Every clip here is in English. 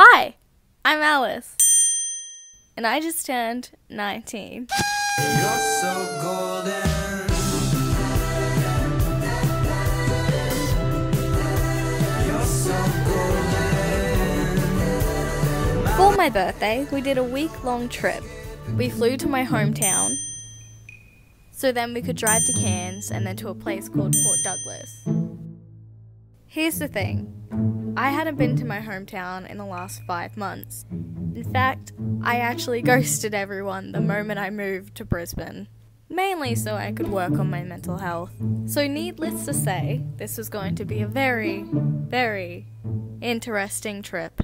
Hi, I'm Alice. And I just turned 19. You're so golden. So golden. For my birthday, we did a week long trip. We flew to my hometown, so then we could drive to Cairns and then to a place called Port Douglas. Here's the thing I hadn't been to my hometown in the last five months. In fact, I actually ghosted everyone the moment I moved to Brisbane. Mainly so I could work on my mental health. So, needless to say, this was going to be a very, very interesting trip.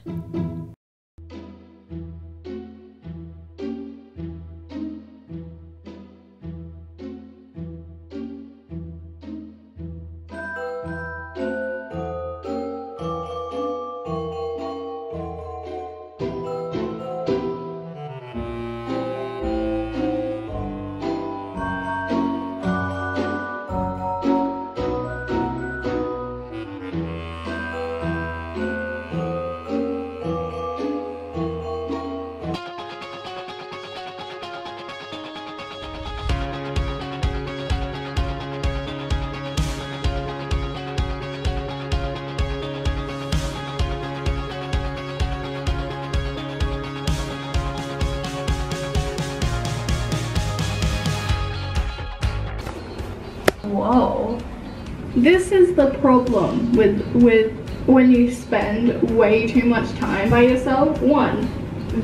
This is the problem with with when you spend way too much time by yourself. One,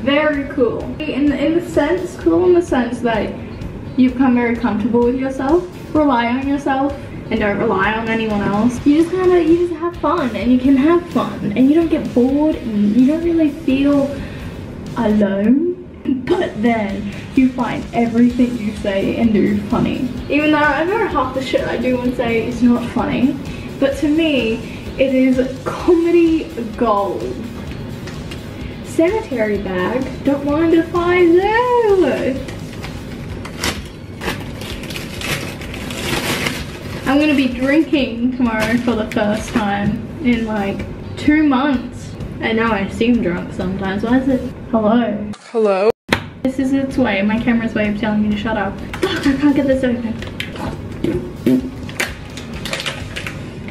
very cool. In in the sense, cool in the sense that you become very comfortable with yourself, rely on yourself, and don't rely on anyone else. You just kind of you just have fun, and you can have fun, and you don't get bored, and you don't really feel alone. But then you find everything you say and do funny. Even though I know half the shit I do and say is not funny, but to me, it is comedy gold. Sanitary bag, don't mind if I do. I'm gonna be drinking tomorrow for the first time in like two months. I know I seem drunk sometimes. Why is it? Hello. Hello? This is its way. My camera's way of telling me to shut up. Fuck, I can't get this open.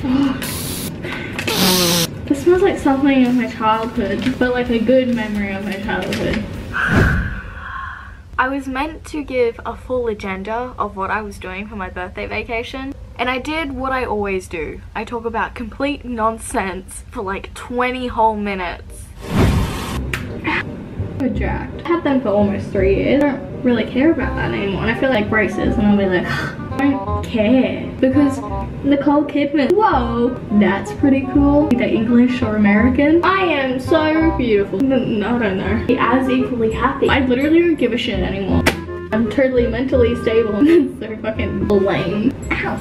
Oh. This smells like something of my childhood, but like a good memory of my childhood. I was meant to give a full agenda of what I was doing for my birthday vacation. And I did what I always do. I talk about complete nonsense for like 20 whole minutes. Jacked. I had them for almost three years. I don't really care about that anymore. And I feel like braces and I'll be like, I don't care. Because Nicole Kidman, whoa, that's pretty cool. Either English or American. I am so beautiful. N- I don't know. As equally happy. I literally don't give a shit anymore. I'm totally mentally stable and so fucking lame. Ow.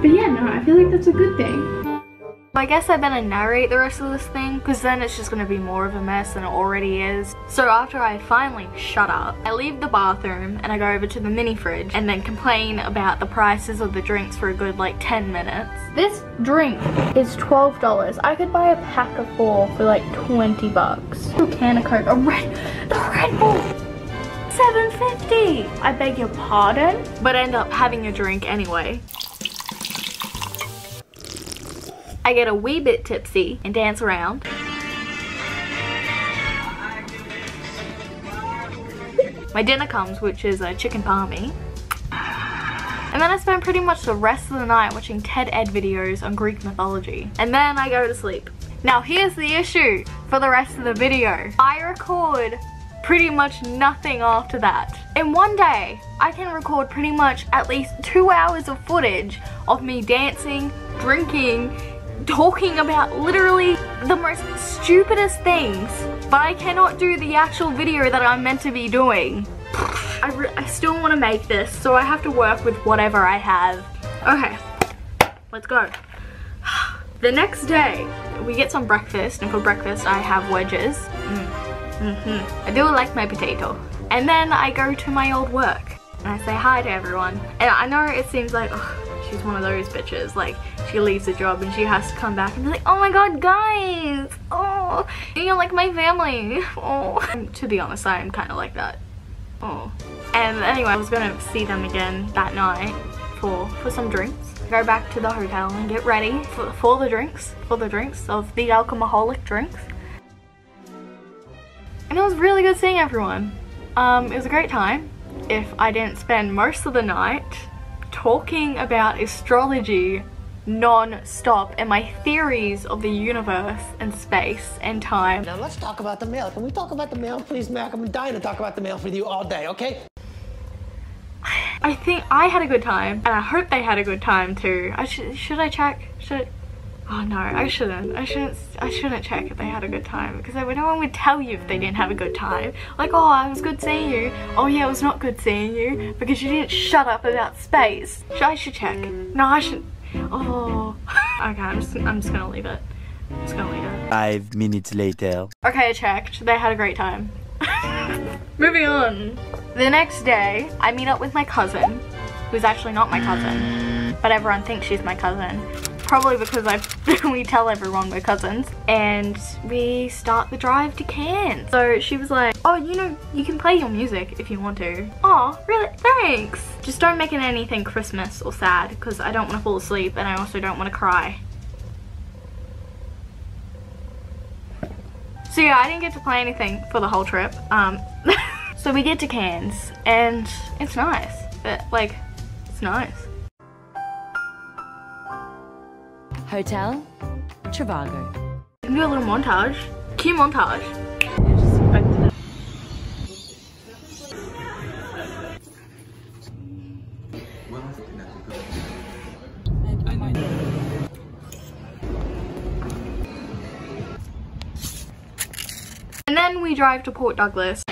But yeah, no, I feel like that's a good thing. I guess I better narrate the rest of this thing because then it's just going to be more of a mess than it already is. So after I finally shut up, I leave the bathroom and I go over to the mini fridge and then complain about the prices of the drinks for a good like 10 minutes. This drink is $12. I could buy a pack of four for like 20 bucks. A can of Coke, a Red, the Red Bull. 750 I beg your pardon? But end up having a drink anyway. I get a wee bit tipsy and dance around. My dinner comes, which is a chicken palmy. And then I spend pretty much the rest of the night watching TED Ed videos on Greek mythology. And then I go to sleep. Now here's the issue for the rest of the video. I record pretty much nothing after that. In one day, I can record pretty much at least two hours of footage of me dancing, drinking, talking about literally the most stupidest things, but I cannot do the actual video that I'm meant to be doing. I, I still want to make this, so I have to work with whatever I have. Okay, let's go. The next day, we get some breakfast, and for breakfast I have wedges. Mm. Mm -hmm. I do like my potato. And then I go to my old work, and I say hi to everyone. And I know it seems like, oh, she's one of those bitches. Like, she leaves the job and she has to come back and be like, oh my god, guys! Oh, oh, you're like my family. Oh, And to be honest, I am kind of like that. Oh, and anyway, I was gonna see them again that night for for some drinks. Go back to the hotel and get ready for, for the drinks, for the drinks of the alcoholic drinks. And it was really good seeing everyone. Um, it was a great time. If I didn't spend most of the night talking about astrology non-stop and my theories of the universe and space and time. Now let's talk about the mail. Can we talk about the mail, please, Mac? I'm dying to talk about the mail with you all day, okay? I think I had a good time and I hope they had a good time too. I should should I check? Should Oh no, I shouldn't. I shouldn't I shouldn't check if they had a good time because I, no one would tell you if they didn't have a good time. Like, oh, it was good seeing you. Oh yeah, it was not good seeing you because you didn't shut up about space. Should, I should check. No, I should. Oh. Okay, I'm just I'm just gonna leave it. I'm just gonna leave it. Five minutes later. Okay, I checked. They had a great time. Moving on. The next day, I meet up with my cousin, who's actually not my cousin, but everyone thinks she's my cousin. Probably because I we tell everyone we're cousins. And we start the drive to Cairns. So she was like, oh, you know, you can play your music if you want to. Oh, really? Thanks. Just don't make it anything Christmas or sad because I don't want to fall asleep and I also don't want to cry. So yeah, I didn't get to play anything for the whole trip. Um, so we get to Cairns and it's nice. But, like, it's nice. Hotel Trivago. Do a little montage. Cue montage. And then we drive to Port Douglas.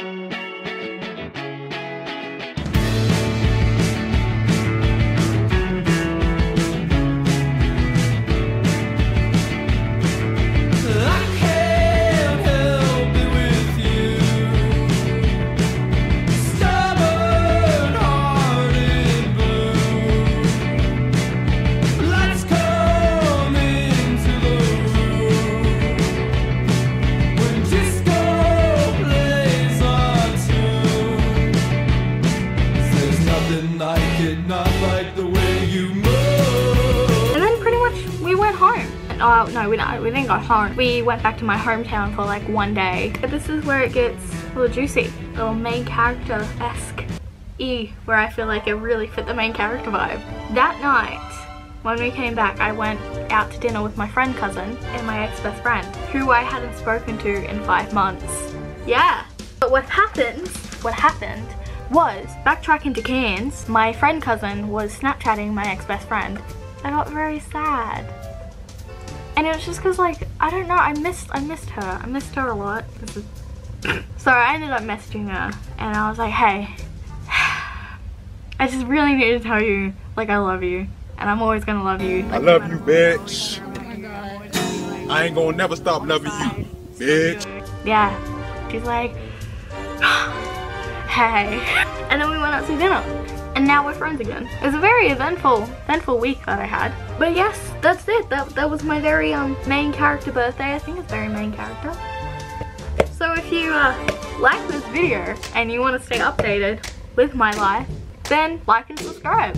Like the way you move. And then pretty much we went home. Oh no, we no, we didn't go home. We went back to my hometown for like one day. But this is where it gets a little juicy, a little main character-esque. E, where I feel like it really fit the main character vibe. That night, when we came back, I went out to dinner with my friend cousin and my ex-best friend, who I hadn't spoken to in five months. Yeah. But what happened, what happened was, backtracking to Cairns, my friend cousin was Snapchatting my ex-best friend. I got very sad. And it was just cause like, I don't know, I missed, I missed her. I missed her a lot. So I ended up messaging her and I was like, hey, I just really need to tell you, like I love you. And I'm always gonna love you. I love you, bitch. I ain't gonna never stop loving you, bitch. Yeah. She's like, hey. And then we went out to dinner. And now we're friends again. It was a very eventful, eventful week that I had. But yes, that's it. That, that was my very um main character birthday. I think it's very main character. So if you uh, like this video and you want to stay updated with my life, then like and subscribe.